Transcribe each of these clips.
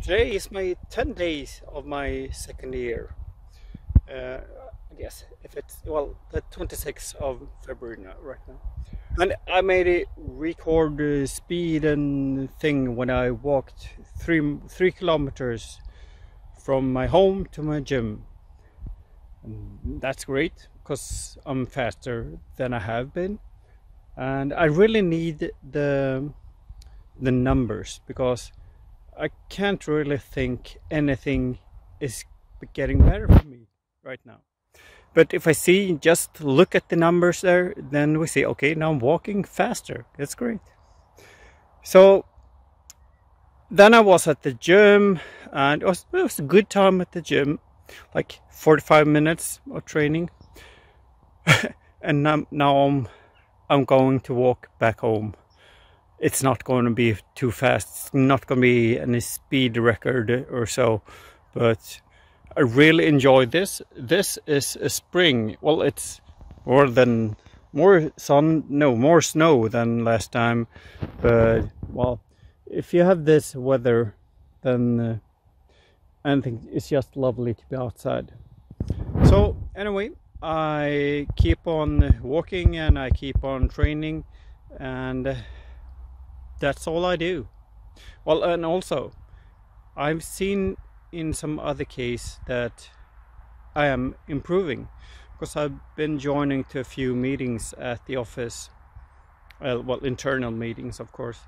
today is my 10 days of my second year. Uh, I guess if it's well the 26th of February now, right now. And I made a record uh, speed and thing when I walked three three kilometers from my home to my gym. And that's great because I'm faster than I have been, and I really need the the numbers because I can't really think anything is getting better for me right now. But if I see, just look at the numbers there, then we see, okay, now I'm walking faster. That's great. So then I was at the gym and it was, it was a good time at the gym, like 45 minutes of training. and now, now I'm, I'm going to walk back home it's not going to be too fast. It's not going to be any speed record or so, but I really enjoy this. This is a spring. Well, it's more than more sun, no, more snow than last time, but well, if you have this weather, then uh, I think it's just lovely to be outside. So anyway, I keep on walking and I keep on training and that's all I do. Well, and also, I've seen in some other case that I am improving because I've been joining to a few meetings at the office. Well, well internal meetings, of course.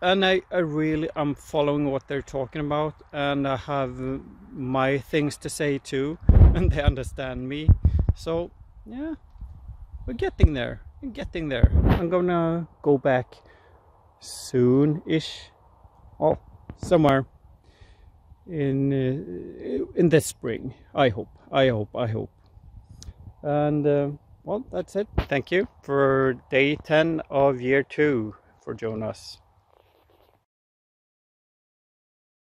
And I, I really am following what they're talking about, and I have my things to say too, and they understand me. So, yeah, we're getting there. We're getting there. I'm gonna go back soon-ish. Well, somewhere in uh, in the spring. I hope. I hope. I hope. And uh, well, that's it. Thank you for day 10 of year two for Jonas.